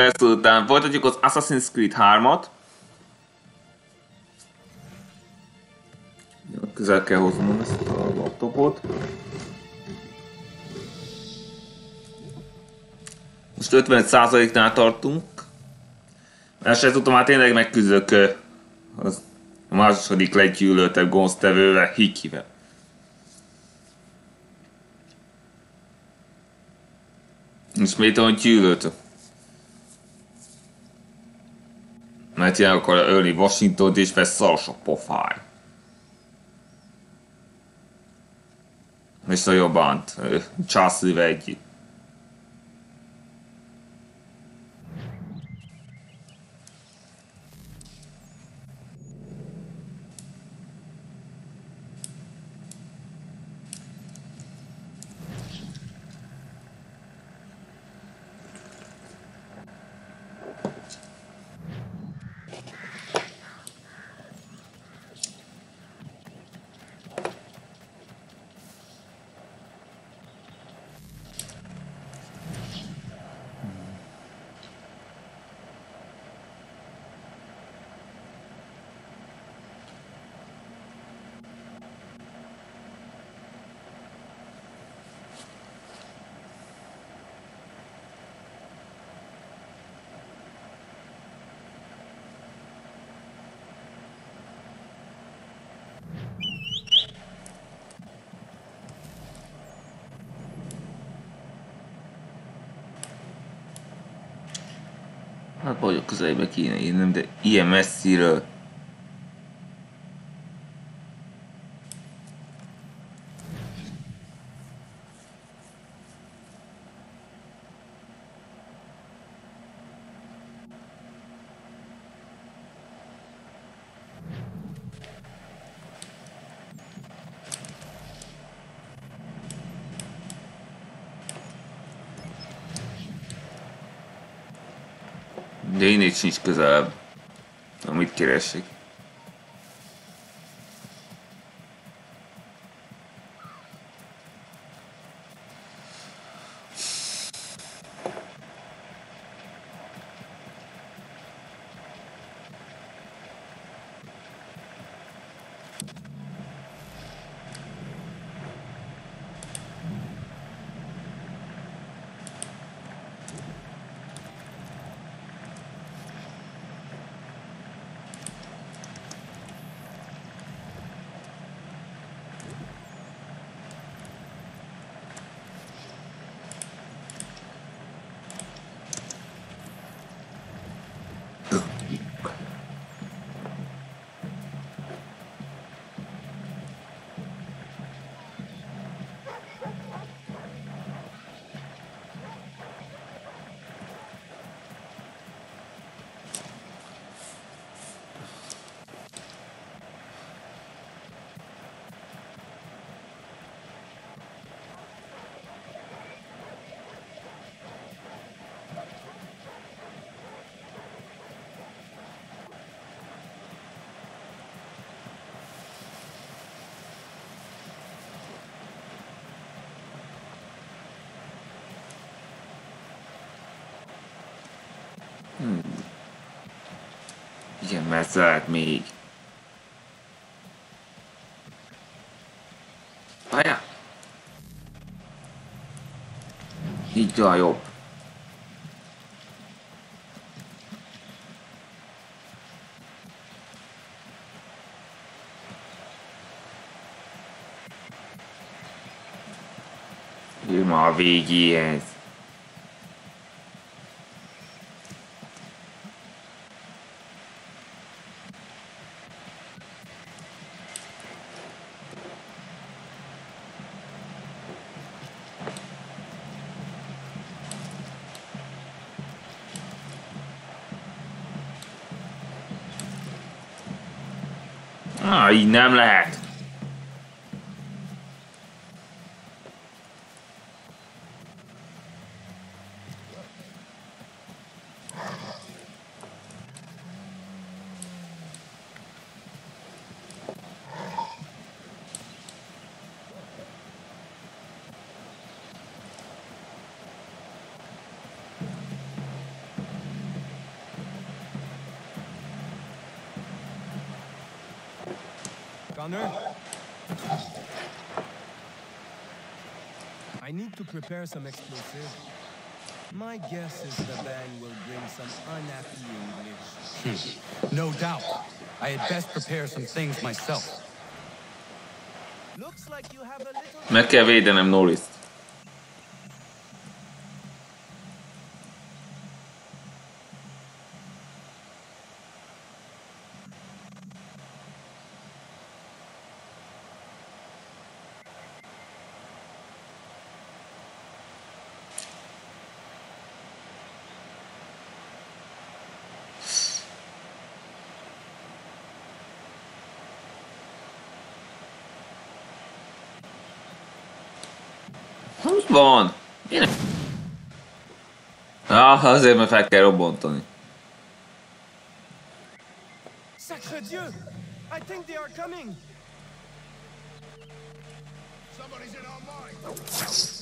perc után folytatjuk az Assassin's Creed 3-at. Közel kell hoznom ezt a laptopot. Most 50%-nál tartunk. És ezúttal már tényleg megküzdök az a második leggyűlöltebb gonosztevővel, Hikivel. Miért olyan gyűlöltök? Mert Megcsinálják akkor ölni Washingtont és persze szaros a pofáj. És nagyon bánt. Együtt. Hát vagyok közelébe kéne írnom, de ilyen messziről. Francisco, sabe? Não me. Lehet még. Várjál! Így a jobb. Ő ma a végéhez. Ah, így nem Connor? I need to prepare some explosive. My guess is the bang will bring some unhappy English. Hmm. No doubt. I had best prepare some things myself. Looks like you have a little... Meg kell védenem Norris-t. Van? Miért? Ah, azért, mert fel kell robbantani. Sacre Dieu! I think they are coming! Somebody's in our mine.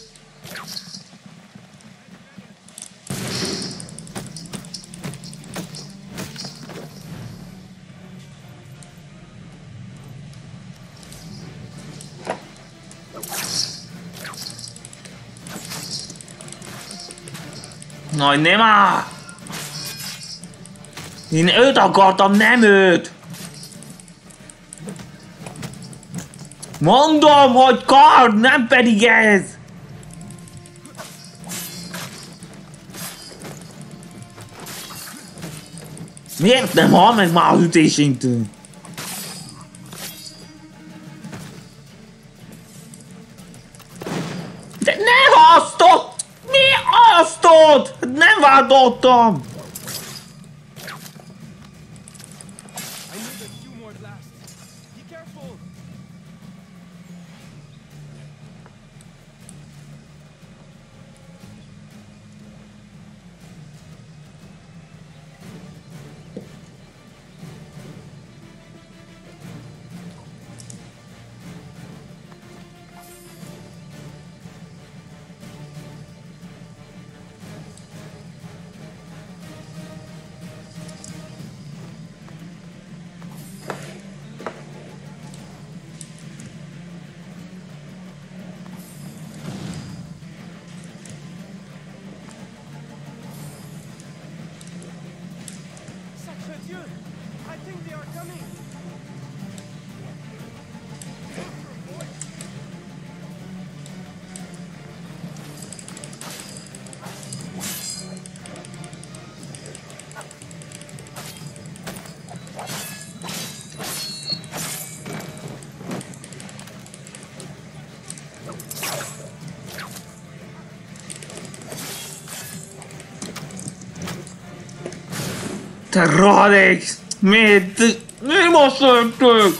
Nagy nem áll! Én őt akartam, nem őt! Mondom, hogy kard, nem pedig ez! Miért nem hal meg már az ütésénktől? Nem Te rohadék! Miért? Mi most öltök?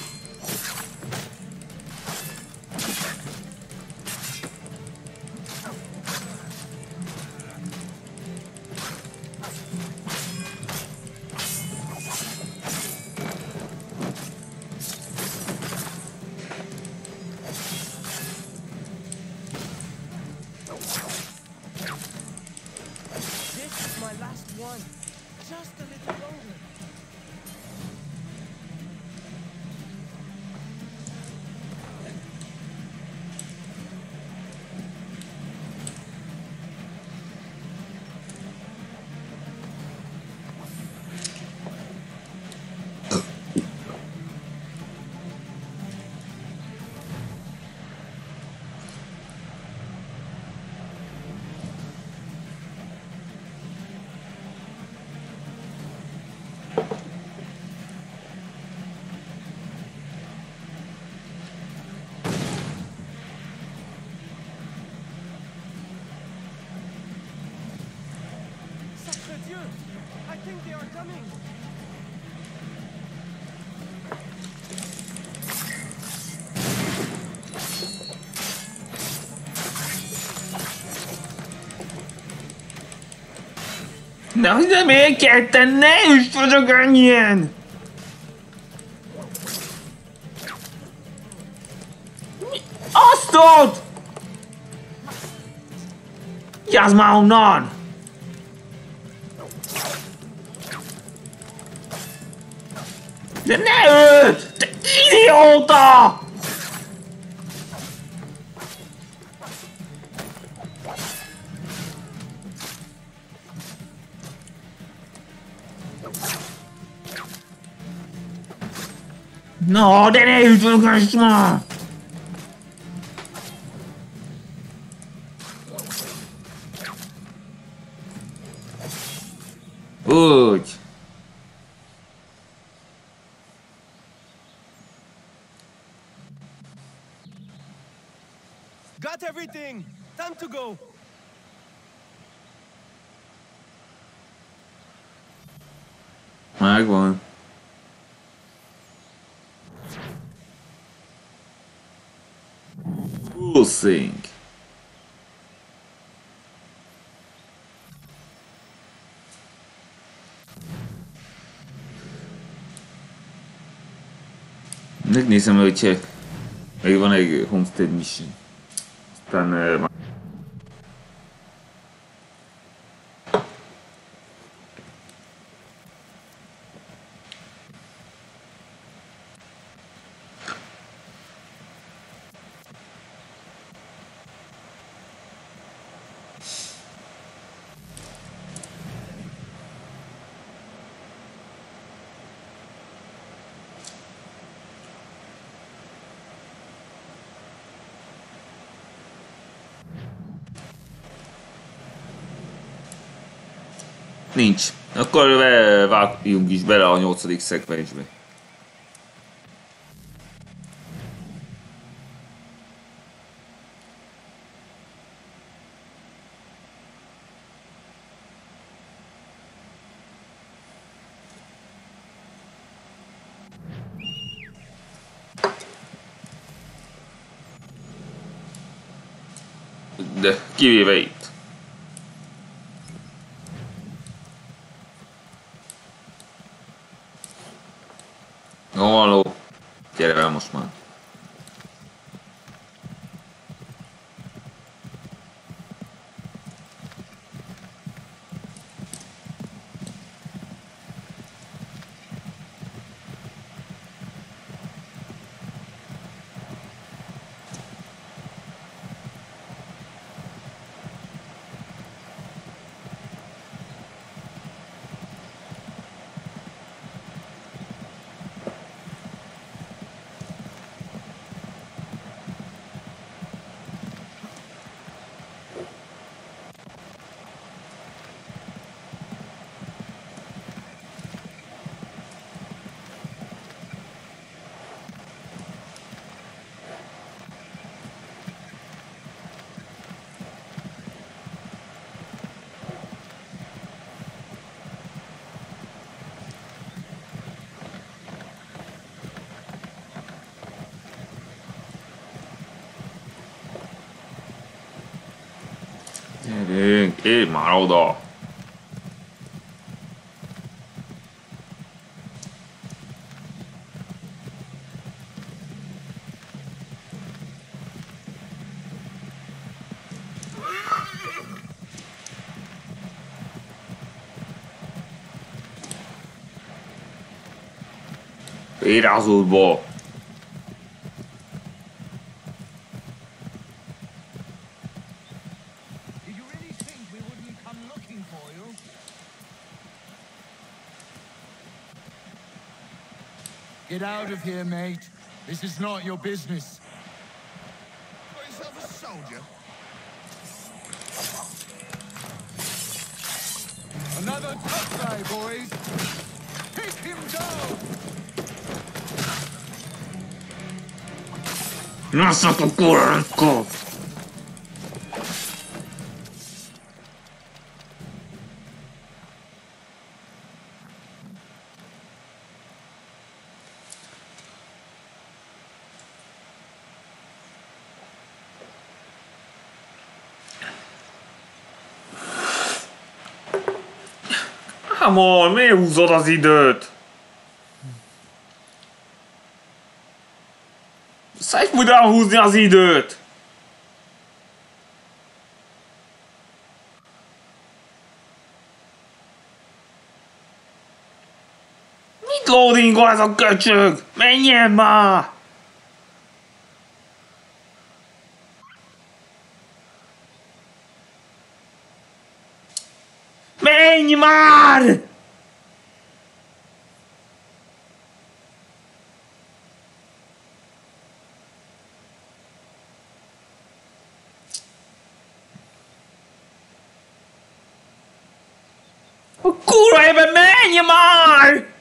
Na, de miért ketten? Ne üstödök annyian! Azt ott! Jazz már onnan! Na, de ne üvölgess már! Úgy. Got everything! Time to go! Megvan. Cool thing. Megnézem, hogy még van egy Homestead Mission. Aztán eh, nincs. Akkor ve- vágjunk is bele a nyolcadik szekvensbe. De kivéve 行，一马路的。Era fútbol. Get out of here, mate. This is not your business. Got yourself a soldier? Another tough guy, boys. Take him down. Nossa, tu curanco! On, miért húzod az időt? Szállj újra húzni az időt! loadingol ez a köcsög! Menjen már! Neymar! Kurwa, jebę Neymar!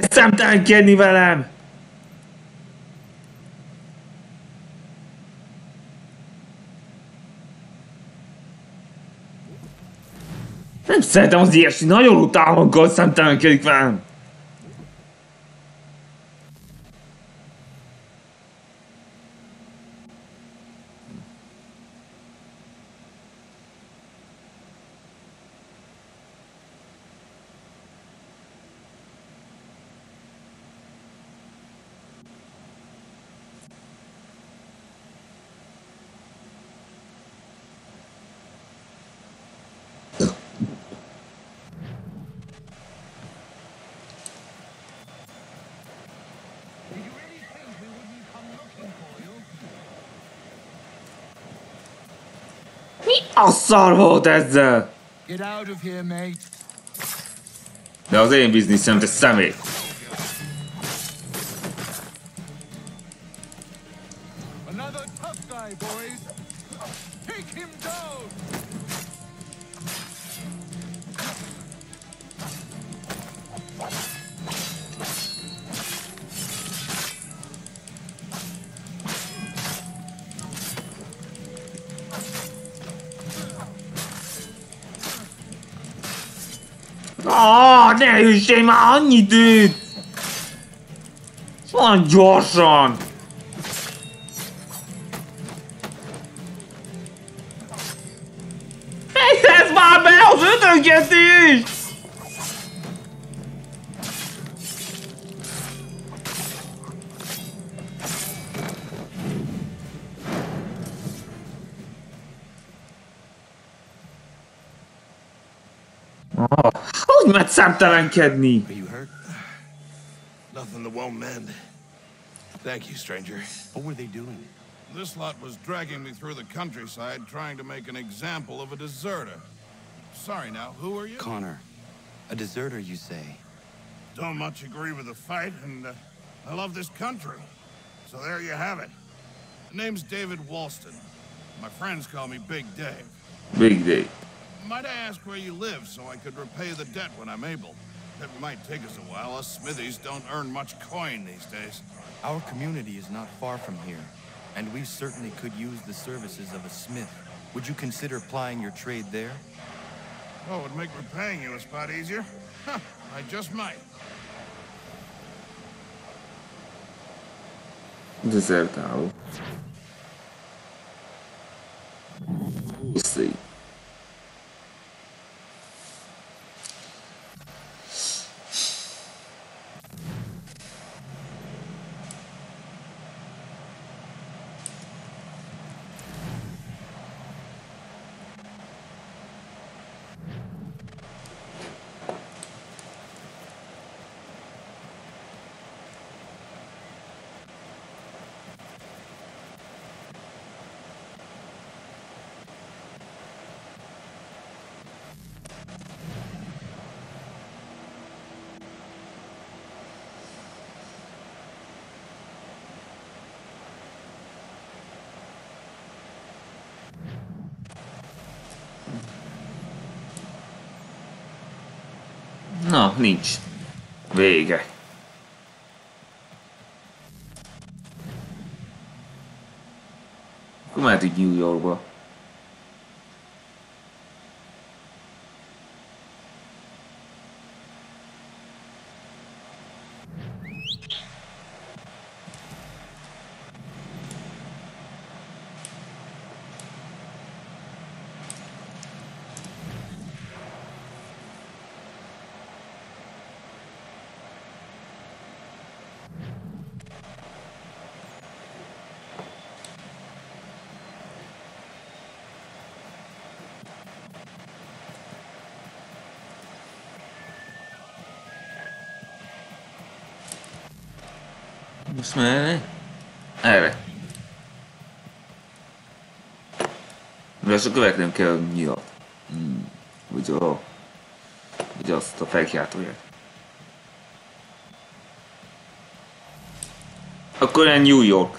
Szemtelenkedni velem! Nem szeretem az ilyesmi, nagyon utálom, amikor szemtelenkedik velem. A szar volt ezzel? Get out of here, mate. De az én bizniszem, te szemét. Ah, ne üssél már annyi! Olyan gyorsan! Hogy mert szemtelenkedni? Are you hurt? Nothing that won't mend. Thank you, stranger. What were they doing? This lot was dragging me through the countryside trying to make an example of a deserter. Sorry now, who are you? Connor, a deserter, you say? Don't much agree with the fight, and uh, I love this country. So there you have it. The name's David Walston. My friends call me Big Dave. Big day. Might I ask where you live so I could repay the debt when I'm able? It might take us a while. Us smithies don't earn much coin these days. Our community is not far from here, and we certainly could use the services of a smith. Would you consider plying your trade there? Oh, it would make repaying you a spot easier? Huh, I just might. Dezertáló. Na, nincs. Vége. Akkor mehetünk New Yorkba. Merre? Erre. De a követném kell a nyilat. Hmm. Ugye, a, ugye azt a felkiáltóját. Akkor ilyen New York.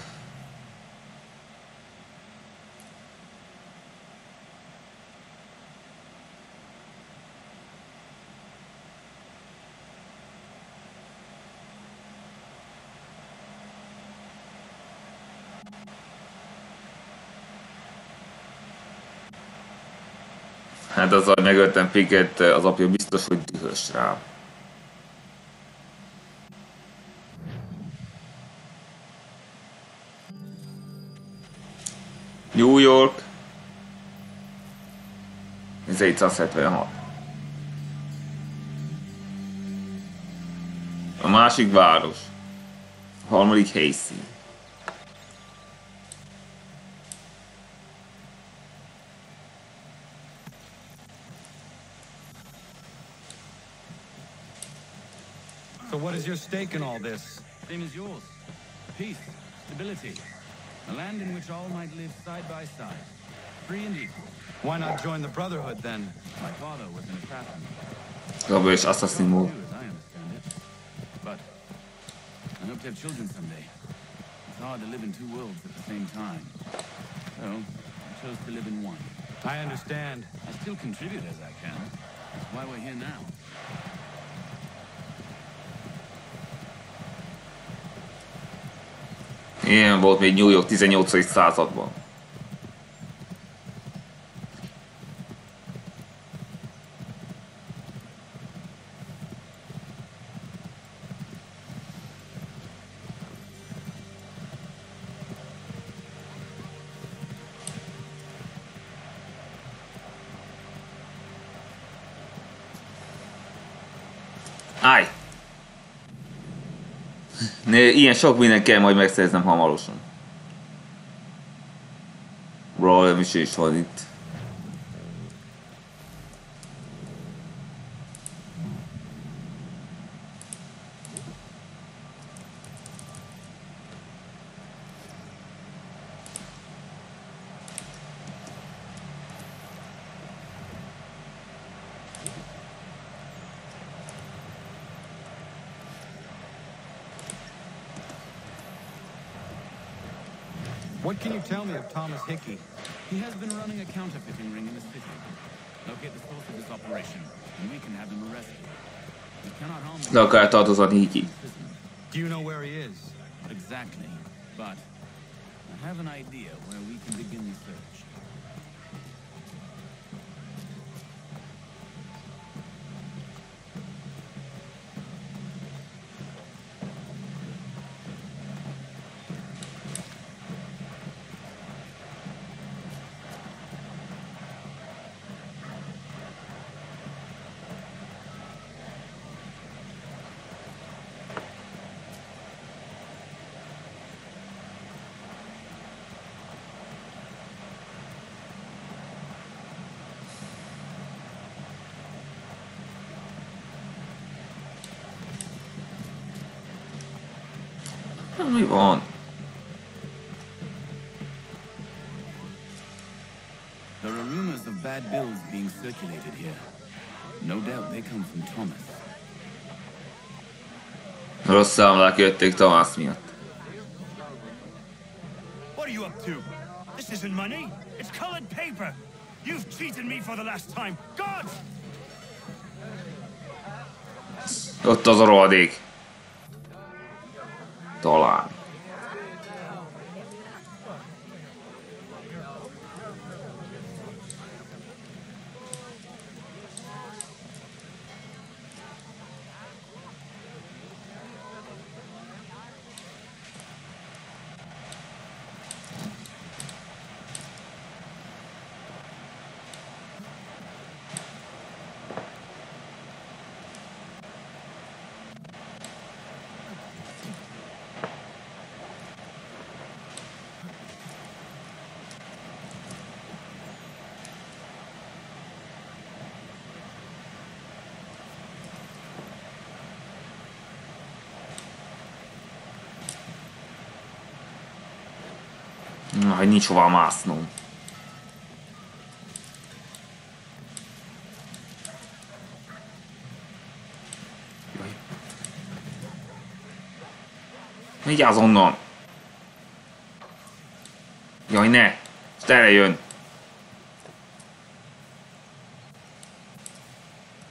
Hát hogy megöltem Piket, az apja biztos, hogy dühös rá. New York. 1776. A másik város. A harmadik helyszín. So what is your stake in all this? Same as yours. Peace, stability. A land in which all might live side by side. Free and equal. Why not join the Brotherhood then? My father was an assassin. Abba és Assassin You, Mode. I. But I hope to have children someday. It's hard to live in two worlds at the same time. So I chose to live in one. I understand. I still contribute as I can. That's why we're here now. Ilyen volt még New York 18. században. Ilyen sok minden kell majd megszerznem hamarosan. Nem is is van itt. What can you tell me of Thomas Hickey? He has been running a counterfeiting ring in the city. Locate the source of this operation, and we can have him arrested. We cannot harm Le akar tartozni Hiki. Hickey. Do you know where he is? Exactly, but I have an idea where we can begin the search. Mi van? There are rumors of bad bills being circulated here. No doubt they come from Thomas. Rossz számlák jötték Tamás miatt. What are you up to? This isn't money. It's colored paper. You've cheated me for the last time. God! Ott az a rohadék. 到了 hogy nincs hova másznom. Vigyázz onnan! Jaj, ne! Most erre jön!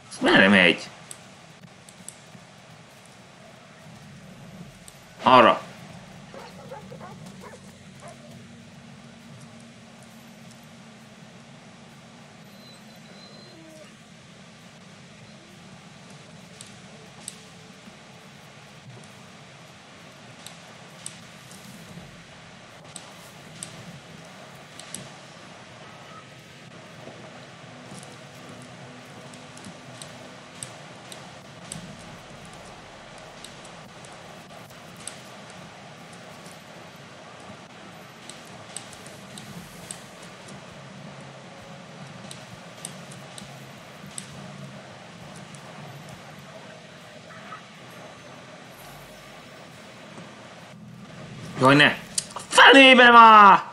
Ez merre megy? Arra! Jaj, ne! Felébe már!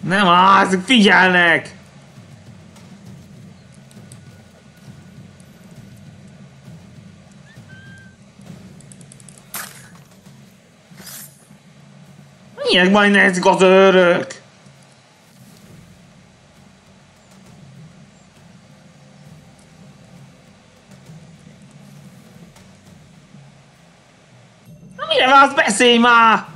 Nem az, figyelnek! Miért majd ezek az ま今。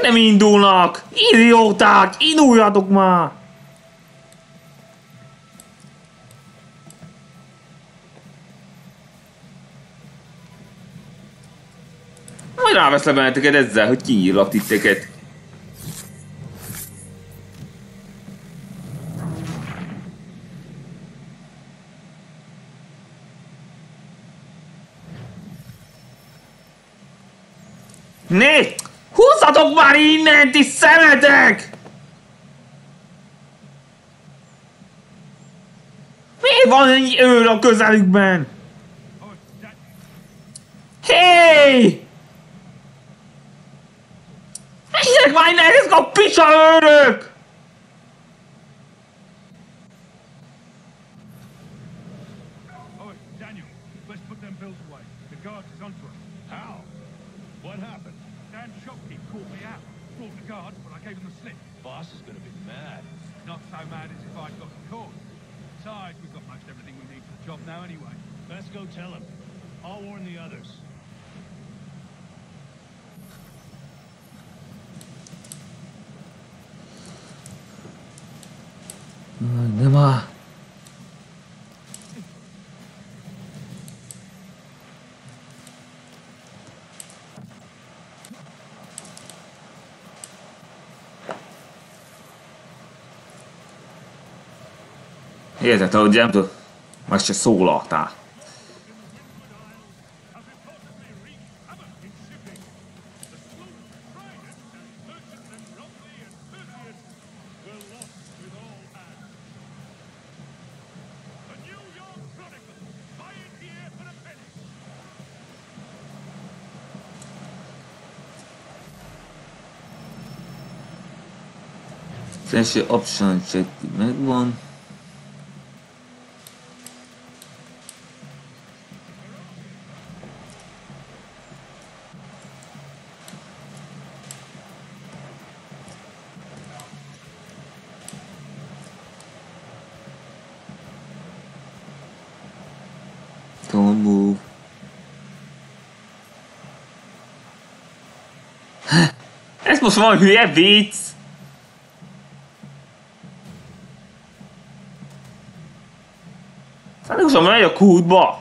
Miért nem indulnak? Idióták! Induljatok már! Majd ráveszlek benneteket ezzel, hogy kinyírlak titeket. Né! Húzzatok már innen, ti szemetek! Miért van egy őr a közelükben? Hé! Menjenek már innen ezek a picsa őrök! Boss is gonna be mad. Not so mad as if I'd got caught. Besides, we've got most everything we need for the job now anyway. Best go tell him. I'll warn the others. Nem Érted, ahogy nem tud, most se szólaltál. Has reportedly wreaked havoc Ez most van hülye vicc! Szándékosan megy a kútba!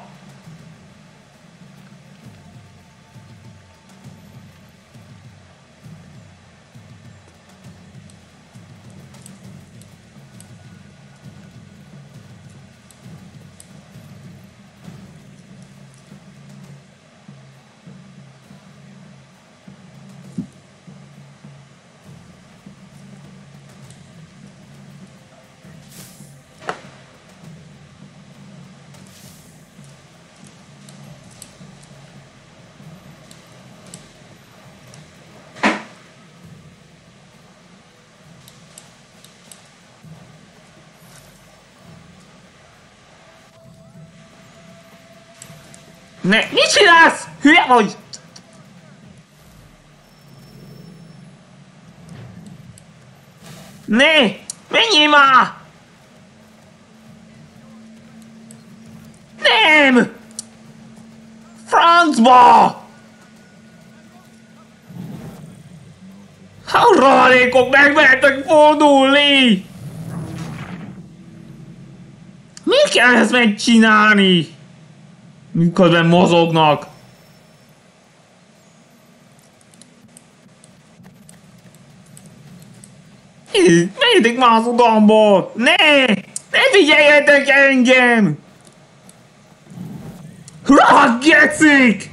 Ne, mit csinálsz? Hülye vagy! Ne! Menjél már! Nem! Francba! A rohadékok megmehetnek fordulni! Miért kell ezt megcsinálni? Miközben mozognak. Menjetek már az udamból! Ne! Ne figyeljetek engem! Rohadt gecik!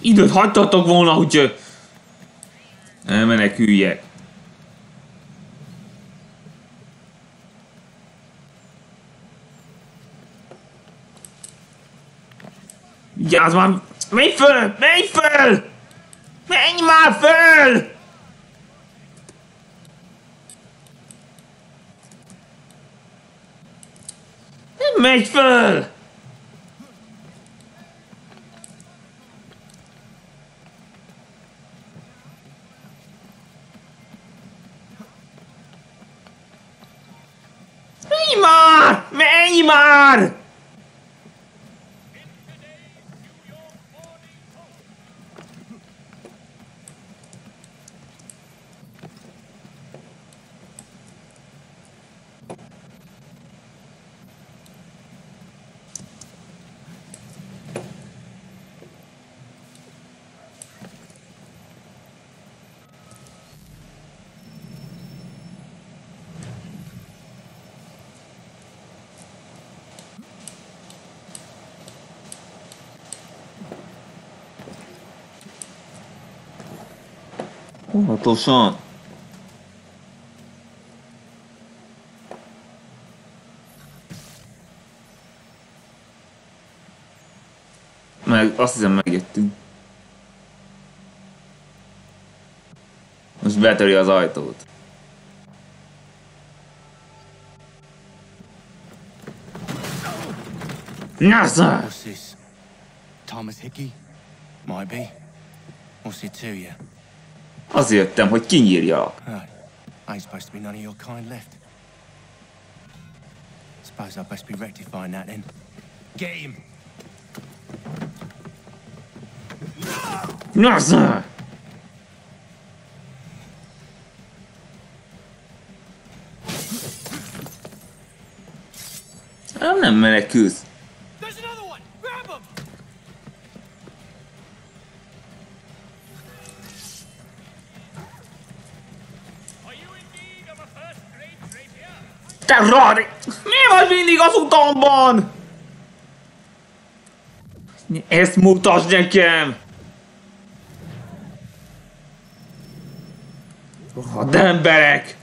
Időt hagytatok volna, hogy elmeneküljek. Vigyázz már! Menj föl! Menj föl! Menj már föl! Nem föl! Menj már! Menj már! Óvatosan. Meg azt hiszem megjöttünk. Most betöri az ajtót. Nyassa! What's this? Thomas Hickey? Might be. What's it to you? Azért jöttem, hogy kinyírjalak. Right. Ain't supposed Te rohadék! Mi vagy mindig az utamban? Ezt mutasd nekem! Rohadt emberek!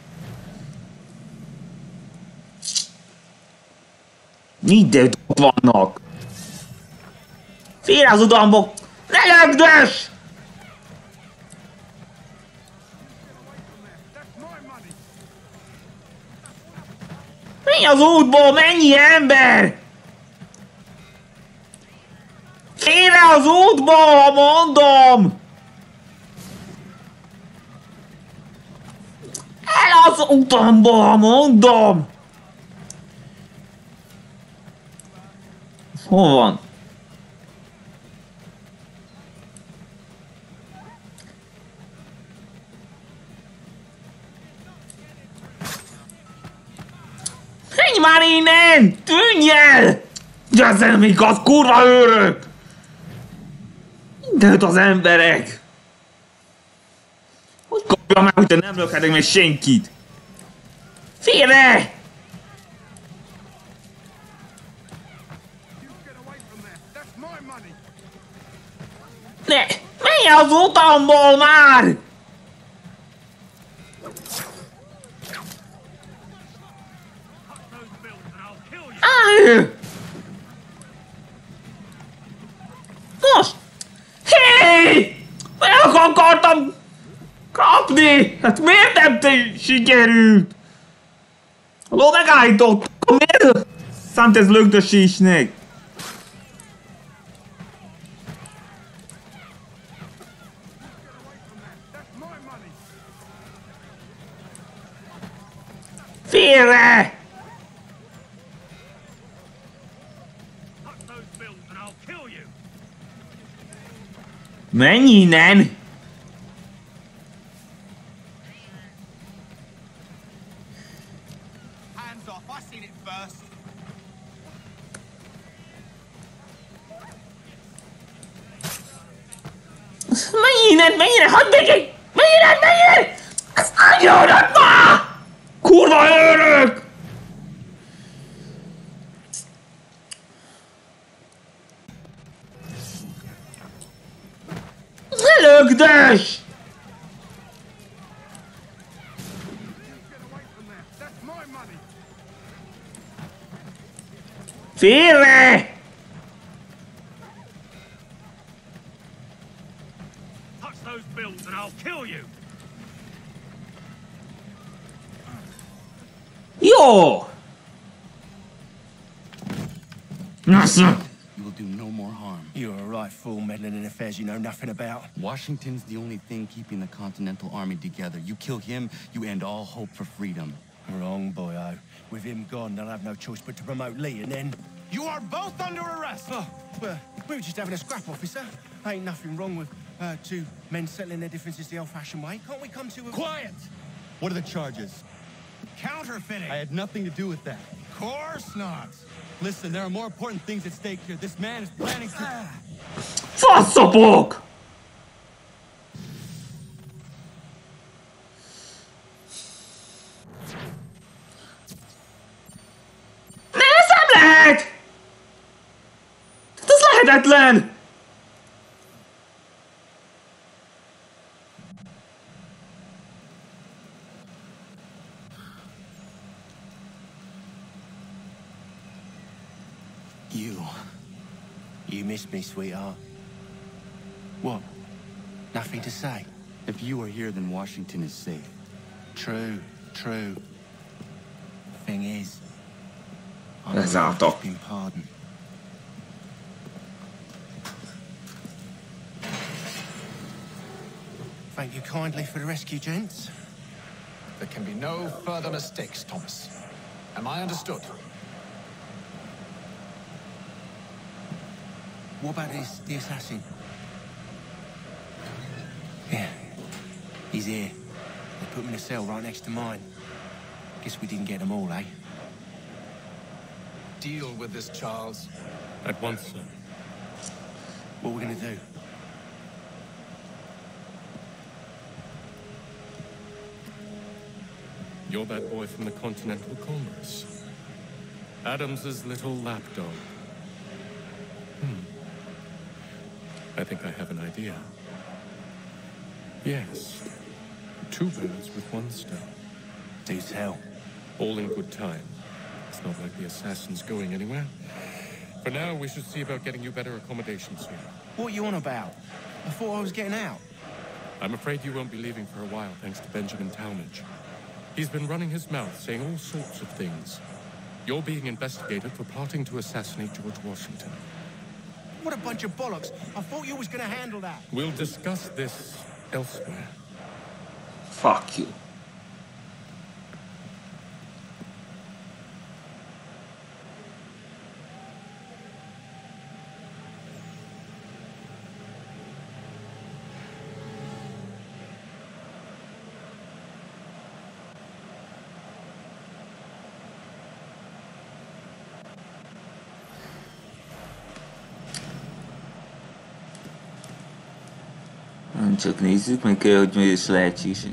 Mindent ott vannak! Félre az udambok! Ne lögdös! Mi az útból? Mennyi ember? Félre az útból, mondom! El az utamból, mondom! Hol van? Menj már innen! Tűnj el! Győzzel még az kurva őrök! Mindenütt az emberek! Hogy kapja meg, hogy te nem lökhetek meg senkit? Félre! Ne! Menj az utamból már! Most! Hé! Meg akartam kapni! Hát miért nem te sikerült? Halló, megállított! Miért szánt ez lögdösésnek? Félre! Menj innen! Menj innen, menj innen, hagyd békén! Menj innen, menj innen! Az anyódat ma! Kurva őrök! Félre! Touch those bills and I'll kill you. Jó! Nasza! You will do no more harm. You're a right fool meddling in affairs you know nothing about. Washington's the only thing keeping the Continental Army together. You kill him, you end all hope for freedom. Wrong, boyo. With him gone, they'll have no choice but to promote Lee, and then... You are both under arrest! Oh, well, we were just having a scrap, officer. Ain't nothing wrong with uh, two men settling their differences the old-fashioned way. Can't we come to a... Quiet! What are the charges? Counterfeiting. I had nothing to do with that. Of course not. Listen, there are more important things at stake here. This man is planning to. Faszopok! You missed me, sweetheart. What? Nothing to say? If you are here, then Washington is safe. True, true. Thing is, I'm Lezártak. just been pardoned. Thank you kindly for the rescue, gents. There can be no further mistakes, Thomas. Am I understood? What about this, the assassin? Yeah, he's here. They put him in a cell right next to mine. Guess we didn't get them all, eh? Deal with this, Charles. At once, sir. What are we gonna do? You're that boy from the Continental Congress. Adams's little lapdog. Think I have an idea. Yes. Two birds with one stone. Do tell. All in good time. It's not like the assassin's going anywhere. For now, we should see about getting you better accommodations here. What are you on about? I thought I was getting out. I'm afraid you won't be leaving for a while, thanks to Benjamin Tallmadge. He's been running his mouth, saying all sorts of things. You're being investigated for plotting to assassinate George Washington. What a bunch of bollocks. I thought you was gonna handle that. We'll discuss this elsewhere. Fuck you. Csak nézzük meg, kell, hogy mi is lehetséges.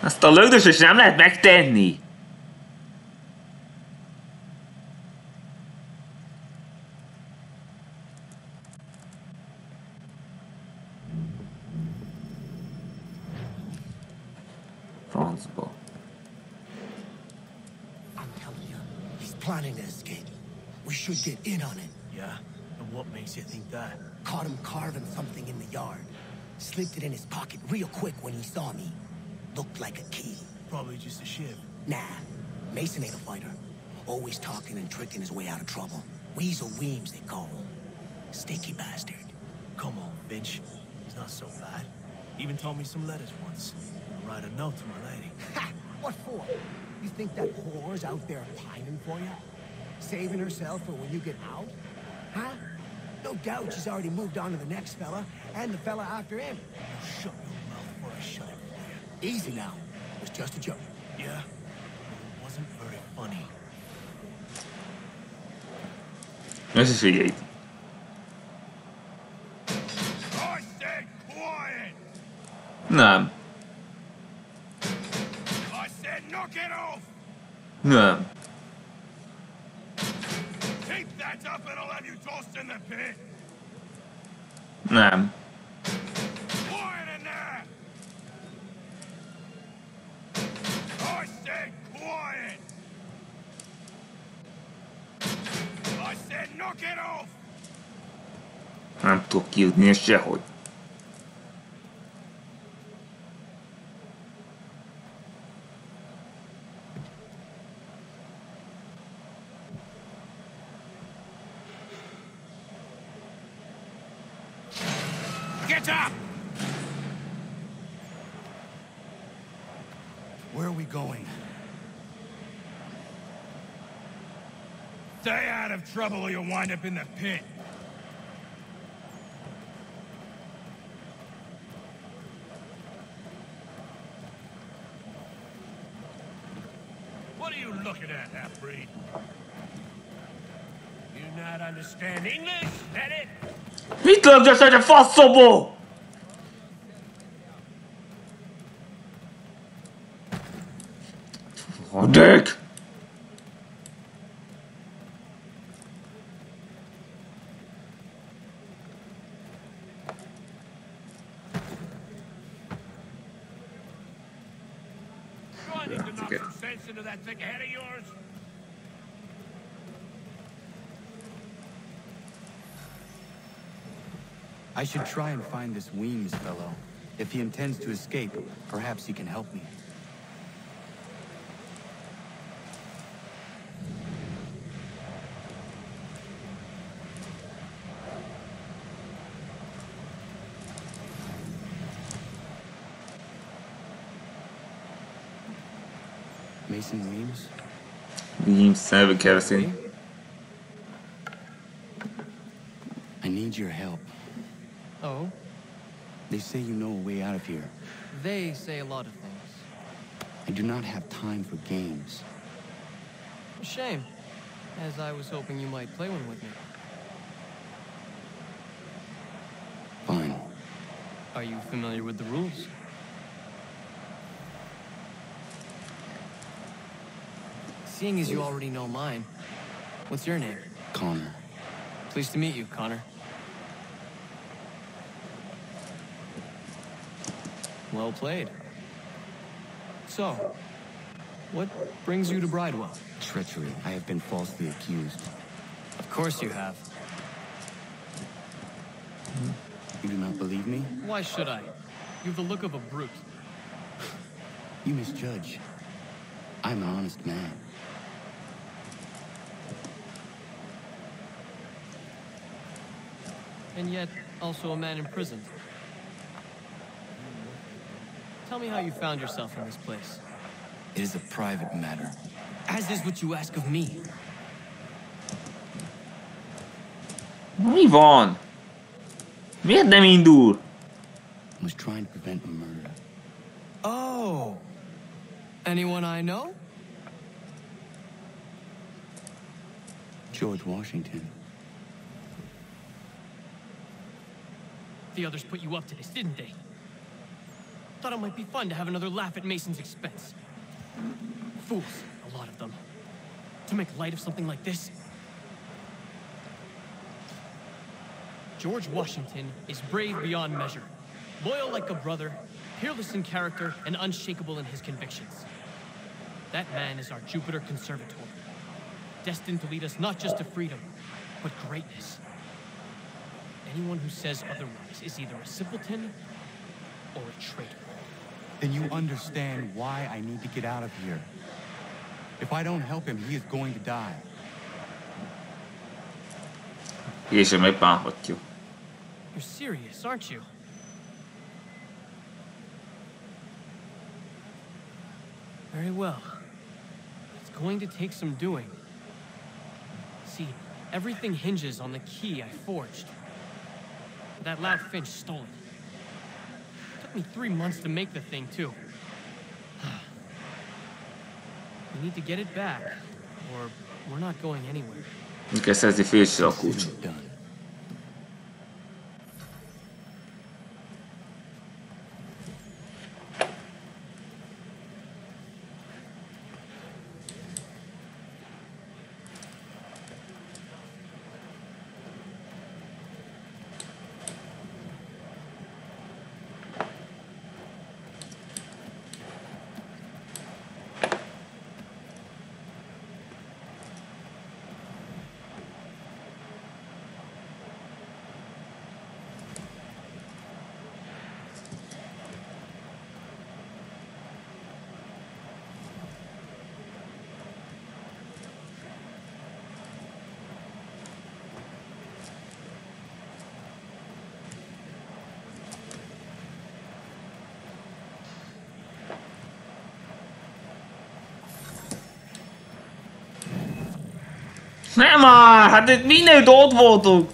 Azt a lögdösös nem lehet megtenni. Planning to escape. We should get in on it. Yeah? And what makes you think that? Caught him carving something in the yard. Slipped it in his pocket real quick when he saw me. Looked like a key. Probably just a shiv. Nah, Mason ain't a fighter. Always talking and tricking his way out of trouble. Weasel Weems, they call him. Stinky bastard. Come on, bitch. He's not so bad. Even told me some letters once. I'll write a note to my lady. Ha! What for? You think that whore's out there pining for you? Saving herself for when you get out? Huh? No doubt she's already moved on to the next fella, and the fella after him. Shut your mouth before I shut it for you. Easy now. It was just a joke. Yeah? It wasn't very funny. Ez is figyelj. It off! Nem tudok kijutni és sehogy. Trouble or you'll wind up in the pit. What are you looking at, half-breed? You not understand English? That it? Mit lögdös egy a? A dög! I need to knock okay. some sense into that thick head of yours. I should try and find this Weems fellow. If he intends to escape, perhaps he can help me. Mason Weems? Szembe kell beszélni. I need your help. Oh, They say you know a way out of here. they say a lot of things. I do not have time for games. Shame, as I was hoping you might play one with me. Fine. Are you familiar with the rules? Seeing as you already know mine, what's your name? Connor. Pleased to meet you, Connor. Well played. So, what brings you to Bridewell? Treachery. I have been falsely accused. Of course you have. You do not believe me? Why should I? You have the look of a brute. You misjudge. I'm an honest man. and yet also a man in prison. Tell me how you found yourself in this place. It is a private matter. As is what you ask of me. Mi van? Miért nem indul? was trying to prevent a murder. Oh. Anyone I know? George Washington. The others put you up to this, didn't they? Thought it might be fun to have another laugh at Mason's expense. Fools, a lot of them. To make light of something like this. George Washington is brave beyond measure, loyal like a brother, peerless in character, and unshakable in his convictions. That man is our Jupiter Conservator, destined to lead us not just to freedom, but greatness. Anyone who says otherwise is either a simpleton or a traitor. Then you understand why I need to get out of here. If I don't help him, he is going to die. Később megbánhatjuk. You're serious, aren't you? Very well. It's going to take some doing. See, everything hinges on the key I forged. That loud Finch stole it. Took me three months to make the thing, too. We need to get it back, or we're not going anywhere. Meg kell szerezni félső a Nee, maar, dit nicht niet nou dort, ook.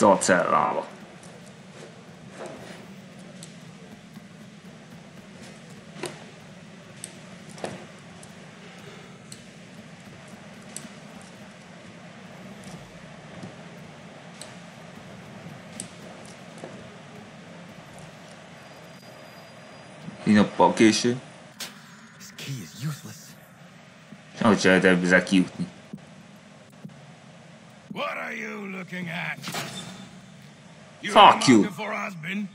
Vissza a cellába. Egy nappal késő. This key is useless. Hogy lehet ezzel kijutni? What are you looking at? You Fuck you. looking for Osbin?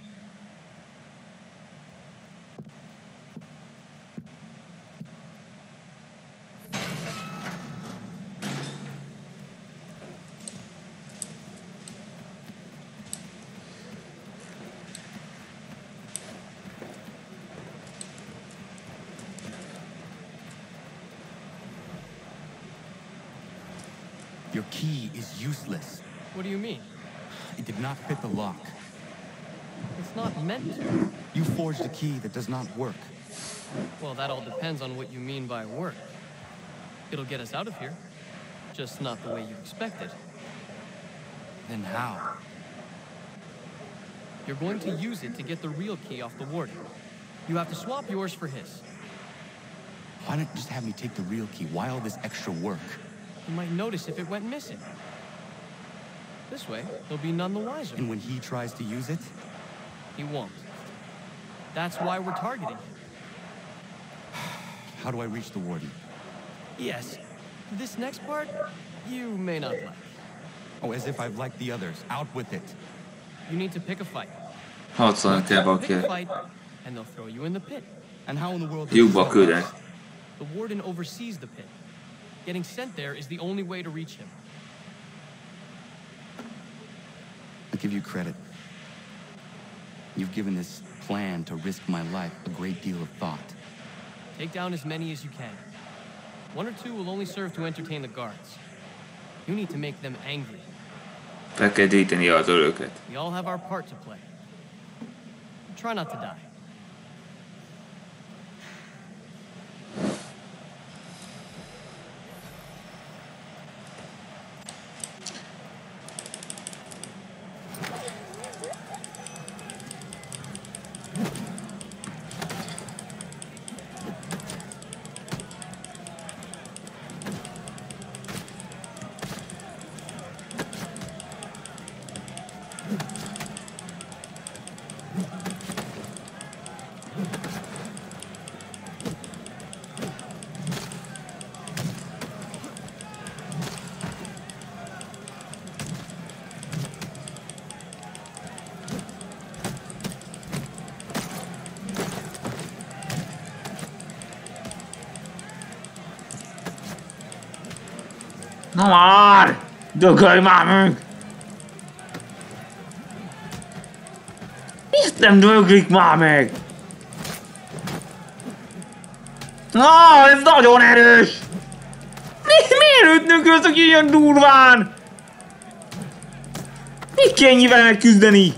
Your key is useless. What do you mean? It did not fit the lock. It's not meant to. You forged a key that does not work. Well, that all depends on what you mean by work. It'll get us out of here. Just not the way you expected. Then how? You're going to use it to get the real key off the warden. You have to swap yours for his. Why not just have me take the real key? Why all this extra work? You might notice if it went missing. This way, he'll be none the wiser. And when he tries to use it, He won't. That's why we're targeting him. how do I reach the warden? Yes. This next part, you may not like. Oh, as if I've liked the others. Out with it. You need to pick a fight. Harcolni kell Pick a valaki. fight, and they'll throw you in the pit. And how in the world Lyukba küldeni. The warden oversees the pit. Getting sent there is the only way to reach him. I give you credit. You've given this plan to risk my life a great deal of thought. Take down as many as you can. One or two will only serve to entertain the guards. You need to make them angry. Fel kell gyűjteni az öröket. We all have our part to play. Try not to die. Na már! Dögölj már meg! Miért nem döglik már meg? Na, ez nagyon erős! Mi, miért őt nököltök ilyen durván? Mit kell ennyivel megküzdeni?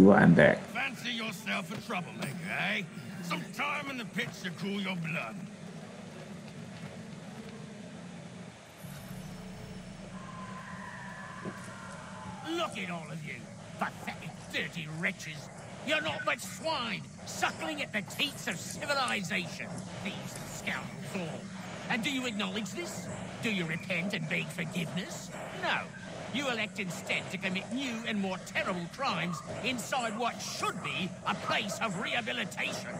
Kurva emberek. Fancy yourself a troublemaker, eh? Some time in the pits to cool your blood. Look at all of you, pathetic, dirty wretches. You're not but swine, suckling at the teats of civilization. These scoundrels all. And do you acknowledge this? Do you repent and beg forgiveness? No. You elect instead to commit new and more terrible crimes inside what should be a place of rehabilitation.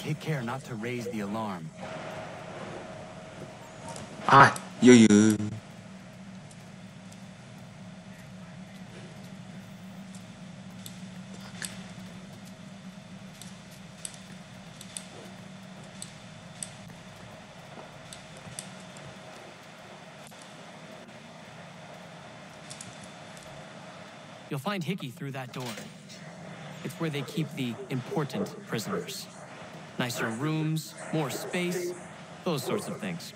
Take care not to raise the alarm. Ah, Á, jöjjön. You'll find Hickey through that door. It's where they keep the important prisoners. Nicer rooms, more space, those sorts of things.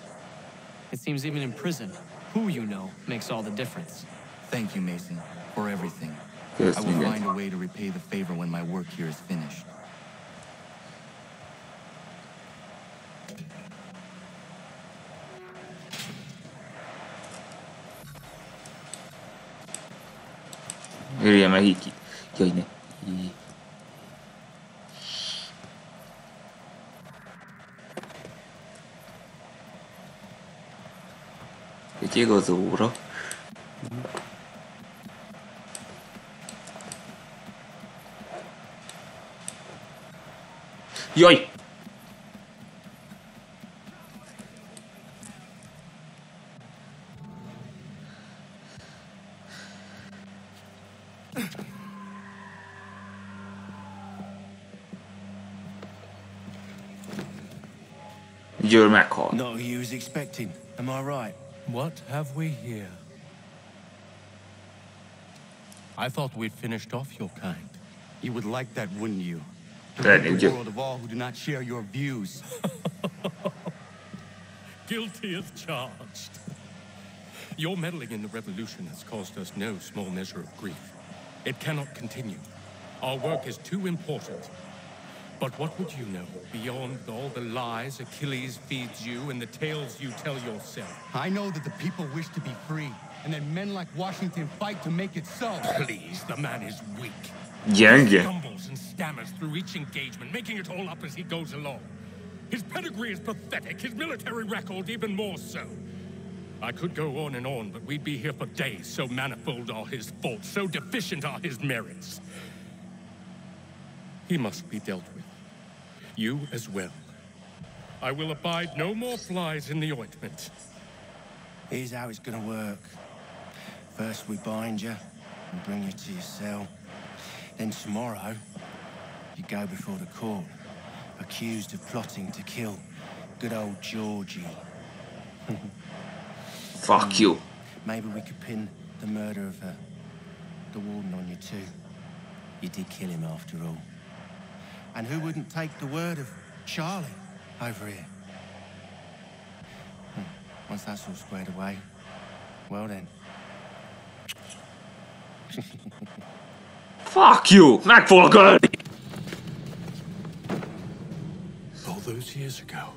It seems even in prison, who you know makes all the difference. Thank you, Mason, for everything. Yes, I will Miguel. find a way to repay the favor when my work here is finished. Ölje meg Hiki. Jaj, ne. Jé. Egy igazóra. Jaj! You're. Not who you was expecting, am I right? What have we here? I thought we'd finished off your kind. You would like that, wouldn't you? That rid the world of all who do not share your views. Guilty as charged. Your meddling in the revolution has caused us no small measure of grief. It cannot continue. Our work is too important. But what would you know beyond all the lies Achilles feeds you and the tales you tell yourself? I know that the people wish to be free, and that men like Washington fight to make it so. Please, the man is weak. Gyenge. Stumbles and stammers through each engagement, making it all up as he goes along. His pedigree is pathetic, his military record even more so. I could go on and on, but we'd be here for days, so manifold are his faults, so deficient are his merits. He must be dealt with. You as well. I will abide no more flies in the ointment. Here's how it's gonna work. First we bind you and bring you to your cell. Then tomorrow, you go before the court, accused of plotting to kill good old Georgie. Fuck you. Maybe we could pin the murder of uh, the warden on you too. You did kill him after all. And who wouldn't take the word of Charlie over here? Hmm. Once that's all squared away, well then. Fuck you! Meg! All those years ago,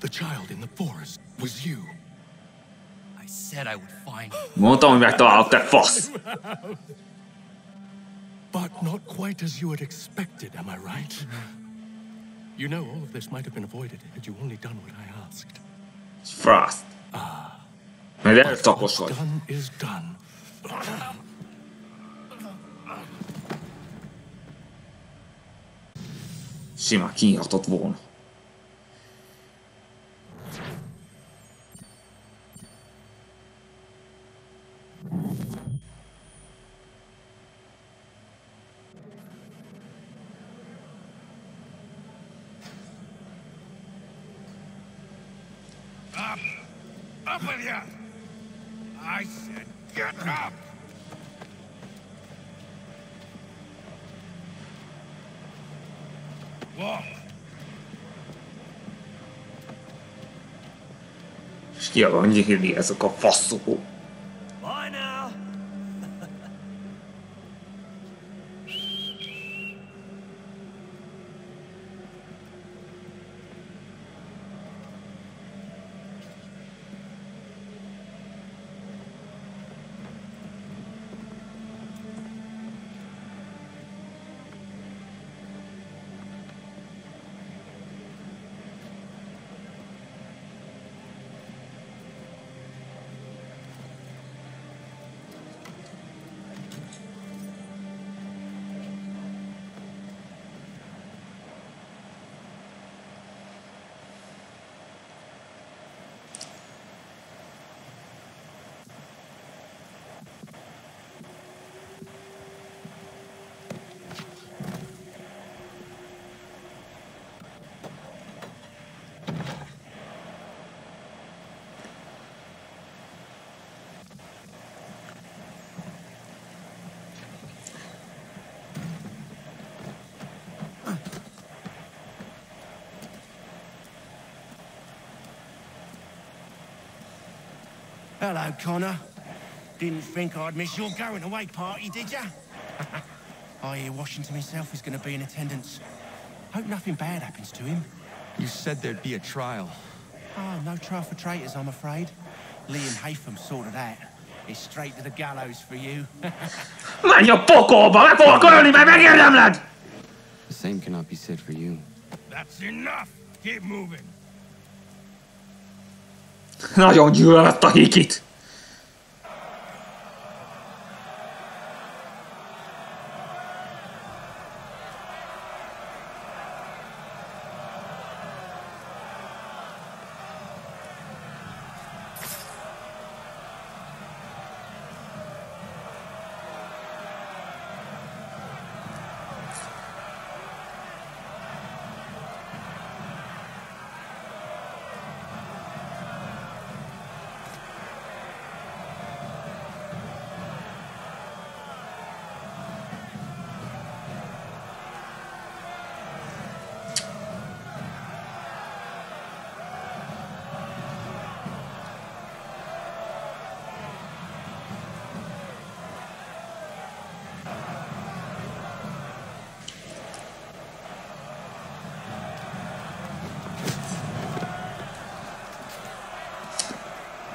the child in the forest was you. I said I would find you. Mondtam, hogy megtalálok, te fasz! But not quite as you had expected, am I right? You know, all of this might have been avoided had you only done what I asked. Frost. Mert erőszakos vagy. Done is done. Simán kinyhatott volna. Up! Up with you! I said get up! Walk! És ki van nyílni ezek a faszokok. Hello, Connor. Didn't think I'd miss your going away party, did ya? I hear Washington himself is going to be in attendance. Hope nothing bad happens to him. You said there'd be a trial. Oh, no trial for traitors, I'm afraid. Lee and Haytham sorted that. It's straight to the gallows for you. Man, you're a pokolba! Meg fogok ölni, mert lad. The same cannot be said for you. That's enough! Keep moving! Nagyon gyűlölt a hikit.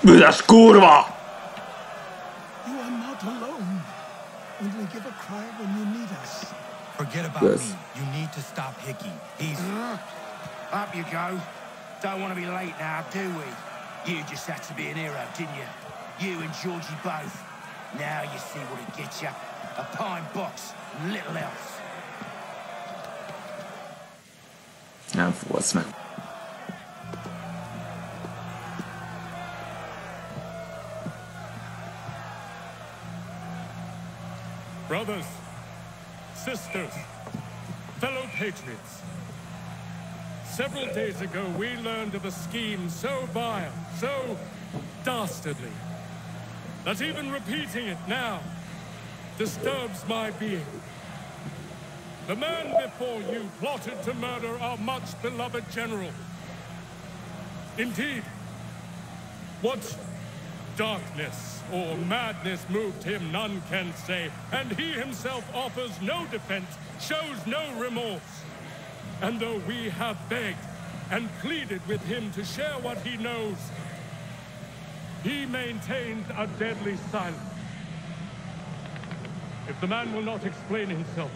Büdös kurva! You are not alone. Only give a cry when you need us. Forget about Yes. me. You need to stop Hickey. He's... Uh, up you go. Don't want to be late now, do we? You just had to be an hero, didn't you? You and Georgie both. Now you see what it gets you. A pine box, and little else. Nem fogsz meg. Brothers, sisters, fellow patriots. Several days ago, we learned of a scheme so vile, so dastardly, that even repeating it now disturbs my being. The man before you plotted to murder our much beloved general. Indeed, what darkness or madness moved him, none can say, and he himself offers no defense, shows no remorse. And though we have begged and pleaded with him to share what he knows, he maintains a deadly silence. If the man will not explain himself,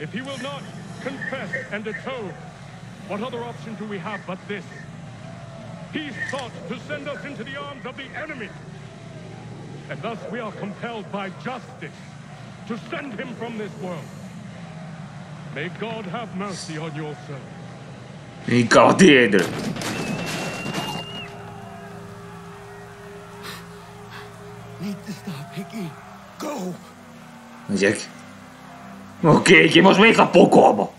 if he will not confess and atone, what other option do we have but this? He sought to send us into the arms of the enemy. And thus we are compelled by justice to send him from this world. May God have mercy on your soul. Mikä on tiedä? Need to stop, Hickey. Go! Megyek. Oké, okay, most még a pokolba.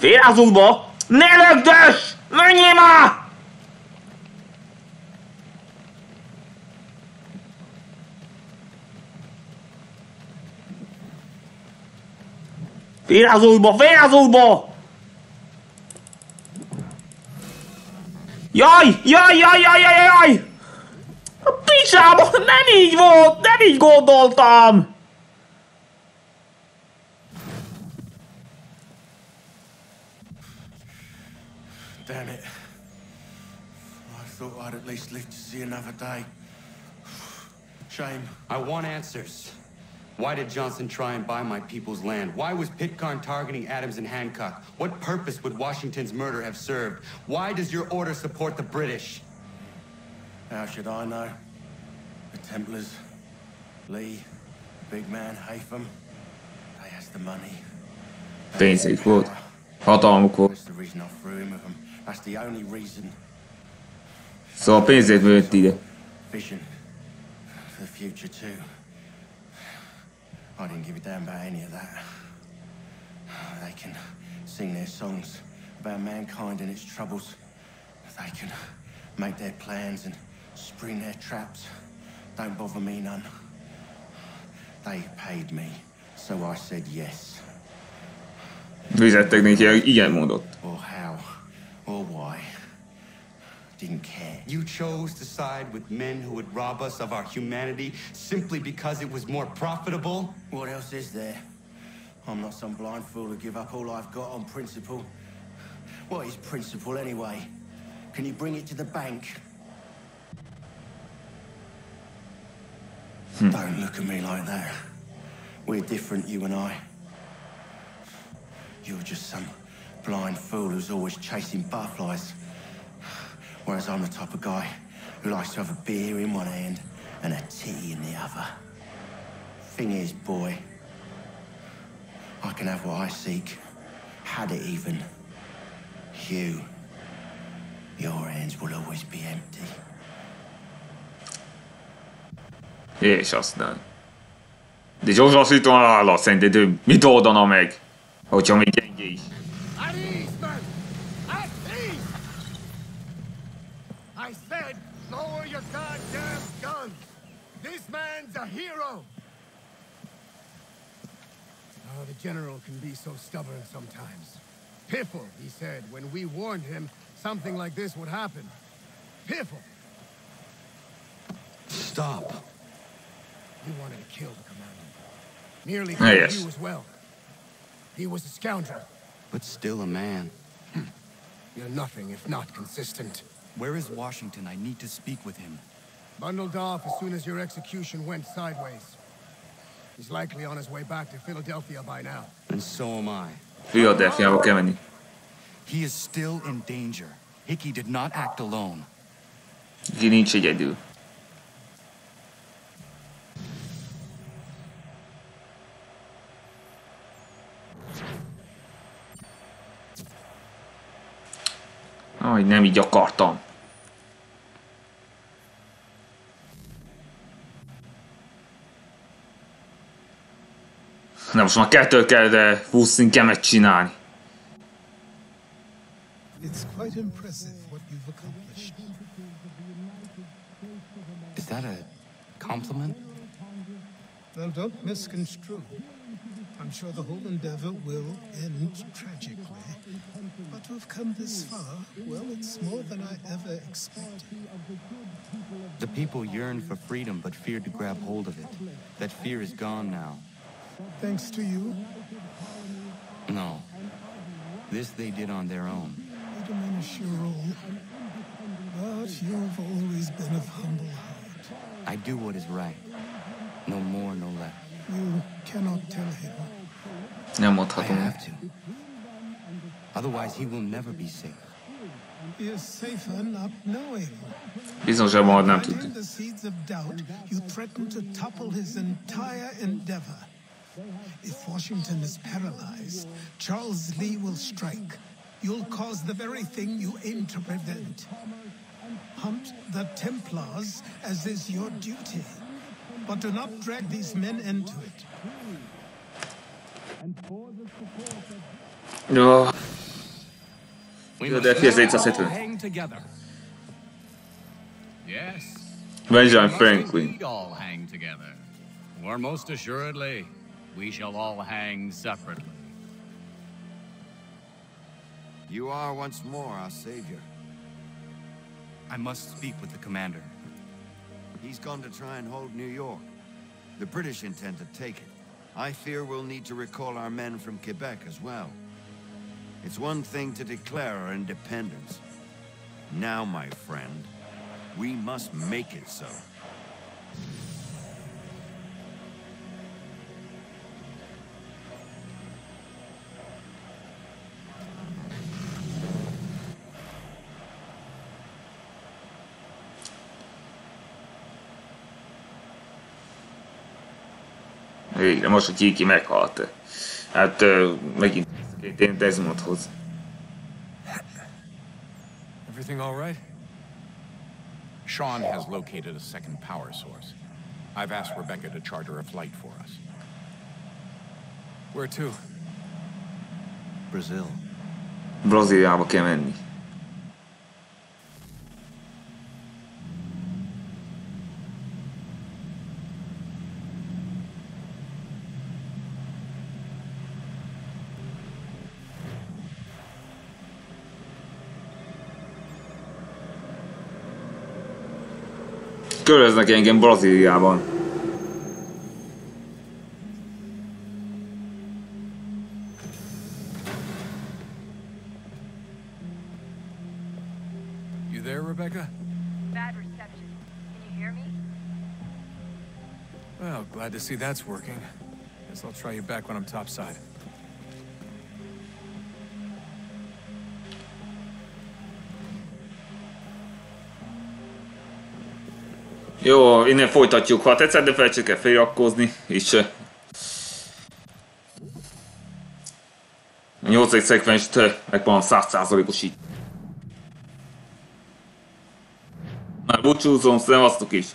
Most véged! Fél az útba! Ne lögdös! Menjél már! Fél az útba! Fél az útba! Jaj! Jaj, jaj, jaj, jaj, jaj! A picsába! Nem így volt! Nem így gondoltam! Damn it. I thought I'd at least live to see another day. Shame. I want answers. Why did Johnson try and buy my people's land? Why was Pitcairn targeting Adams and Hancock? What purpose would Washington's murder have served? Why does your order support the British? How should I know? The Templars, Lee, big man, Haytham. They has the money. Pénzük volt. Hatalmuk volt. That's the reason I threw him with them. That's the only reason. Szóval pénzét jött ide. Vision. For the future, too. I didn't give a damn about any of that. They can sing their songs about mankind and its troubles. They can make their plans and spring their traps. Don't bother me none. They paid me, so I said yes. Fizettek neki, igen mondott. Or how, Oh, or why. Didn't care. You chose to side with men who would rob us of our humanity simply because it was more profitable? What else is there? I'm not some blind fool to give up all I've got on principle. What is principle anyway? Can you bring it to the bank? Hmm. Don't look at me like that. We're different, you and I. You're just some blind fool who's always chasing butterflies. Whereas I'm the type of guy who likes to have a beer in one hand and a tea in the other. Thing is, boy, I can have what I seek. Had it even. You, your hands will always be empty. És aztán. De gyorsasítóan állat, szerinted ő mit oldana meg? Hogyha még gyengé is. At ease, men! At ease! I said, lower your goddamn guns! This man's a hero! Oh, the general can be so stubborn sometimes. Piffle, he said, when we warned him something like this would happen. Piffle! Stop. You wanted to kill the commander. Nearly Ah, killed yes. you as well. He was a scoundrel. But still a man. Hmm. You're nothing if not consistent. Where is Washington? I need to speak with him. Bundled off as soon as your execution went sideways. He's likely on his way back to Philadelphia by now. And so am I. Philadelphiába kell menni. He is still in danger. Hickey did not act alone. Ki nincs egyedül. Aj, nem így akartam. Na most már kettő kell, de 20 szinkemet csinálni. It's quite impressive what you've accomplished. Is that a compliment? Well, don't misconstrue. I'm sure the whole endeavor will end tragically. But to have come this far, well, it's more than I ever expected. The people yearned for freedom but feared to grab hold of it. That fear is gone now. Thanks to you, No. This they did on their own. I diminish your role. But you've always been of humble heart. I do what is right. No more, no less. You cannot tell him. I have to. Otherwise, he will never be safe. He is safer not knowing. Planting the seeds of doubt, you threaten to topple his entire endeavor. If Washington is paralyzed, Charles Lee will strike. You'll cause the very thing you aim to prevent. Hunt the Templars as is your duty. But do not drag these men into it. Jó. We Philadelphia must all 770. hang together. Yes. Benjamin Must Franklin. We all hang together. Or most assuredly, we shall all hang separately. You are once more our savior. I must speak with the commander. He's gone to try and hold New York. The British intend to take it. I fear we'll need to recall our men from Quebec as well. It's one thing to declare our independence. Now, my friend, we must make it so. Végre, most, hogy Kiki meghalt. Hát ö, megint én Desmondhoz. Everything all right? Sean has located a second power source. I've asked Rebecca to charter a flight for us. Where to? Brazil. Brazíliába kell menni. Köröznek engem Brazíliában. You there, Rebecca? Bad reception. Can you hear me? Well, glad to see that's working. Guess I'll try you back when I'm topside. Jó, innen folytatjuk. Ha tetszett, de felejtsék el feliratkozni, és a nyolcadik szekvenst ö, megpróbálom 100%-osít. Már búcsúzom, szevasztok is!